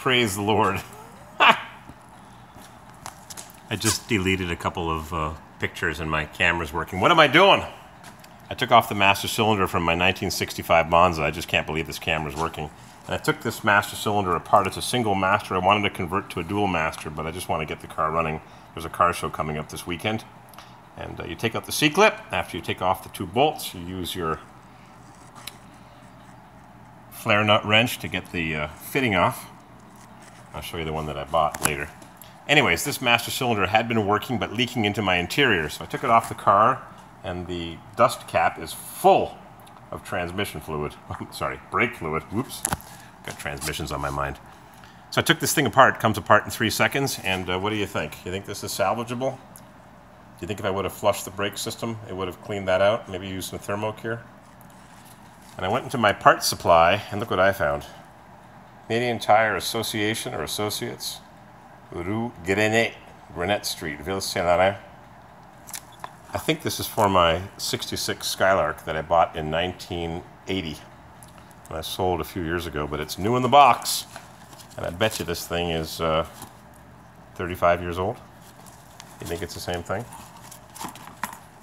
Praise the Lord. I just deleted a couple of uh, pictures and my camera's working. What am I doing? I took off the master cylinder from my 1965 Monza. I just can't believe this camera's working. And I took this master cylinder apart. It's a single master. I wanted to convert to a dual master, but I just want to get the car running. There's a car show coming up this weekend. And uh, you take out the C-clip. After you take off the two bolts, you use your flare nut wrench to get the uh, fitting off. I'll show you the one that I bought later. Anyways, this master cylinder had been working but leaking into my interior, so I took it off the car and the dust cap is full of transmission fluid. Sorry, brake fluid. Whoops. Got transmissions on my mind. So I took this thing apart. It comes apart in three seconds. And uh, what do you think? You think this is salvageable? Do you think if I would have flushed the brake system, it would have cleaned that out? Maybe use some Thermocure? And I went into my parts supply, and look what I found. Canadian Tire Association or Associates, Rue Grenet, Grenet Street, Ville-Saint-Laurent. I think this is for my 66 Skylark that I bought in 1980. And I sold a few years ago, but it's new in the box. And I bet you this thing is uh, 35 years old. You think it's the same thing?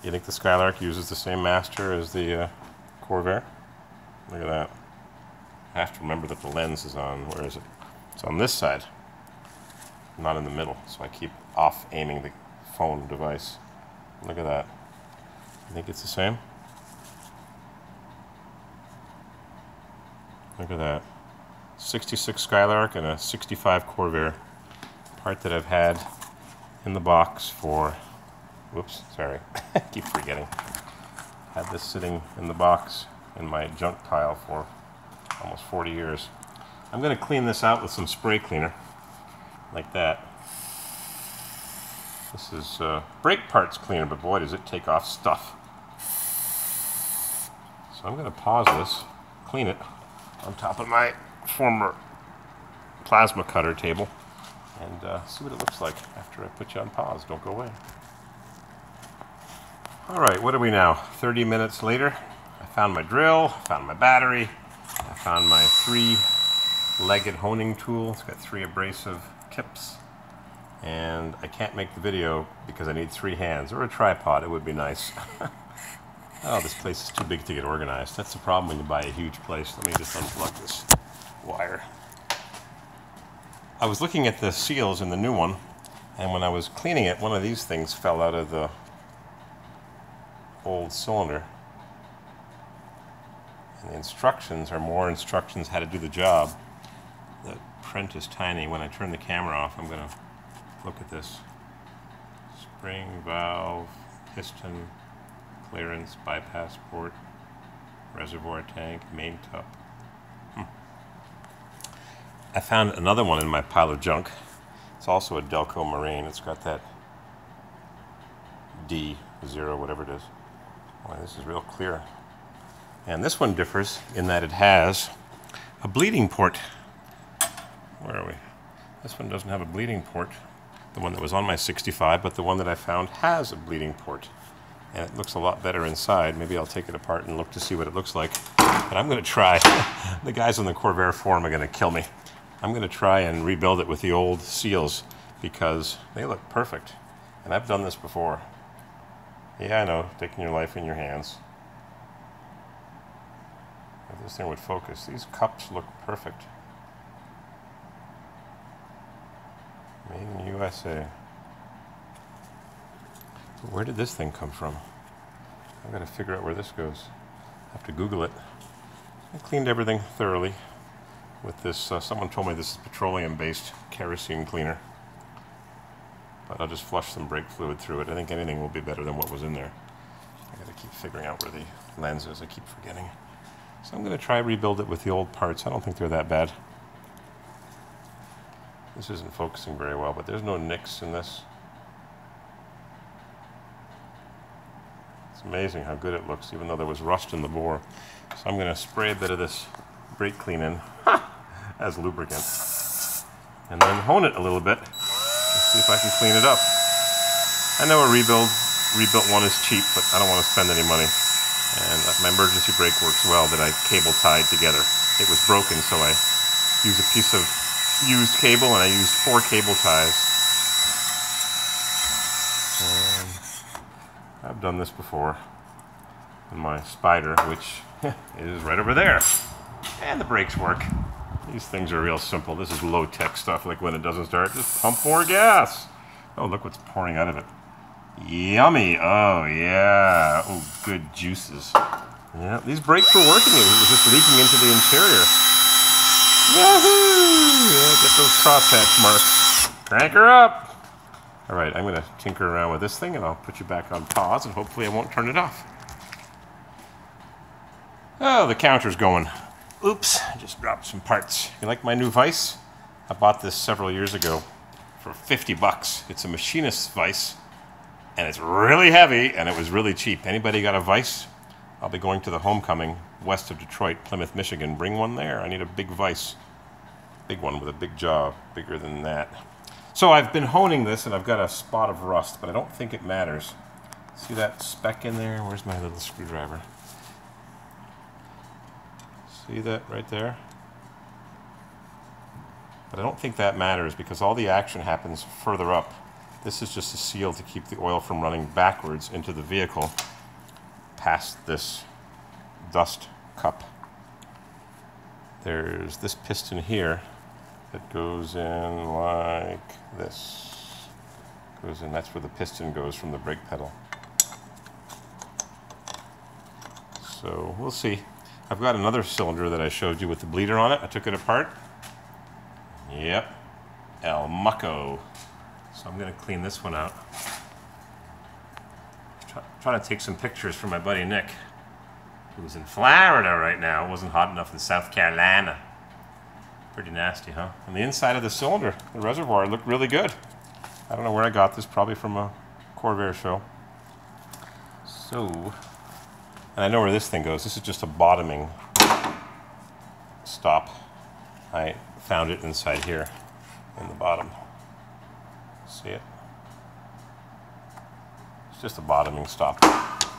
You think the Skylark uses the same master as the uh, Corvair? Look at that. Have to remember that the lens is on, where is it? It's on this side, not in the middle. So I keep off aiming the phone device. Look at that. I think it's the same. Look at that. 66 Skylark and a 65 Corvair. Part that I've had in the box for, whoops, sorry, keep forgetting. Had this sitting in the box in my junk pile for almost 40 years. I'm going to clean this out with some spray cleaner, like that. This is uh, brake parts cleaner, but boy, does it take off stuff. So I'm going to pause this, clean it on top of my former plasma cutter table, and uh, see what it looks like after I put you on pause. Don't go away. All right, what are we now? 30 minutes later. I found my drill, found my battery, found my three-legged honing tool. It's got three abrasive tips and I can't make the video because I need three hands or a tripod. It would be nice. oh, this place is too big to get organized. That's the problem when you buy a huge place. Let me just unplug this wire. I was looking at the seals in the new one, and when I was cleaning it, one of these things fell out of the old cylinder. The instructions are more instructions how to do the job. The print is tiny. When I turn the camera off, I'm going to Look at this. Spring, valve, piston, clearance, bypass port, reservoir tank, main tub. Hmm. I found another one in my pile of junk. It's also a Delco Moraine. It's got that D0, whatever it is. Boy, this is real clear. And this one differs in that it has a bleeding port. Where are we? This one doesn't have a bleeding port the one that was on my 65, but the one that I found has a bleeding port. And it looks a lot better inside. Maybe I'll take it apart and look to see what it looks like. But I'm going to try. the guys on the Corvair forum are going to kill me. I'm going to try and rebuild it with the old seals because they look perfect. And I've done this before. Yeah, I know, taking your life in your hands. This thing would focus, these cups look perfect. Made in USA. Where did this thing come from? I've got to figure out where this goes. I have to Google it. I cleaned everything thoroughly with this. Uh, someone told me this is petroleum-based kerosene cleaner. But I'll just flush some brake fluid through it. I think anything will be better than what was in there. I got to keep figuring out where the lens is. I keep forgetting. So I'm going to try rebuild it with the old parts. I don't think they're that bad. This isn't focusing very well, but there's no nicks in this. It's amazing how good it looks, even though there was rust in the bore. So I'm going to spray a bit of this brake clean in as lubricant. And then hone it a little bit. See if I can clean it up. I know a rebuild, rebuilt one is cheap, but I don't want to spend any money. And uh, my emergency brake works well that I cable tied together. It was broken, so I use a piece of used cable and I used four cable ties. And I've done this before in my Spider, which is right over there. And the brakes work. These things are real simple. This is low-tech stuff, like when it doesn't start, just pump more gas. Oh, look what's pouring out of it. Yummy. Oh, yeah. Oh, good juices. Yeah, these brakes were working. It was just leaking into the interior. Yahoo! Yeah, get those crosshatch marks. Crank her up. All right, I'm going to tinker around with this thing, and I'll put you back on pause, and hopefully I won't turn it off. Oh, the counter's going. Oops, I just dropped some parts. You like my new vise? I bought this several years ago for 50 bucks. It's a machinist's vise, and it's really heavy, and it was really cheap. Anybody got a vise? I'll be going to the homecoming west of Detroit, Plymouth, Michigan. Bring one there. I need a big vice, Big one with a big jaw, bigger than that. So I've been honing this, and I've got a spot of rust, but I don't think it matters. See that speck in there? Where's my little screwdriver? See that right there? But I don't think that matters because all the action happens further up. This is just a seal to keep the oil from running backwards into the vehicle past this dust cup. There's this piston here that goes in like this. Goes in, that's where the piston goes from the brake pedal. So we'll see. I've got another cylinder that I showed you with the bleeder on it. I took it apart. Yep, El Mucko. So I'm going to clean this one out. Try, trying to take some pictures for my buddy Nick, who's in Florida right now. It wasn't hot enough in South Carolina. Pretty nasty, huh? And the inside of the cylinder, the reservoir, looked really good. I don't know where I got this, probably from a Corvair show. So, and I know where this thing goes. This is just a bottoming stop. I found it inside here in the bottom. See it? It's just a bottoming stop.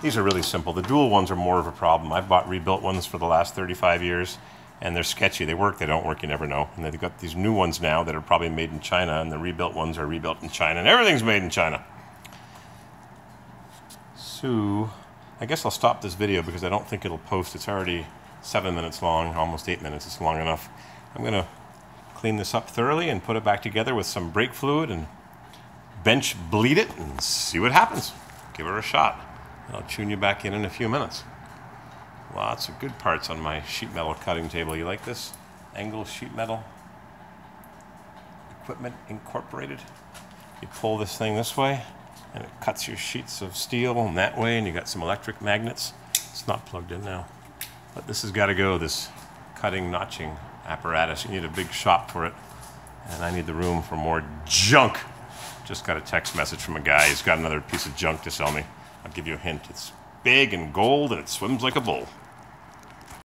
These are really simple. The dual ones are more of a problem. I've bought rebuilt ones for the last 35 years and they're sketchy. They work, they don't work, you never know. And they've got these new ones now that are probably made in China and the rebuilt ones are rebuilt in China and everything's made in China. So I guess I'll stop this video because I don't think it'll post. It's already seven minutes long, almost eight minutes. It's long enough. I'm going to clean this up thoroughly and put it back together with some brake fluid and bench bleed it and see what happens. Give her a shot. I'll tune you back in in a few minutes. Lots of good parts on my sheet metal cutting table. You like this? Angle sheet metal. Equipment incorporated. You pull this thing this way and it cuts your sheets of steel in that way and you got some electric magnets. It's not plugged in now. But this has got to go, this cutting notching apparatus. You need a big shop for it. And I need the room for more junk. Just got a text message from a guy. He's got another piece of junk to sell me. I'll give you a hint. It's big and gold and it swims like a bull.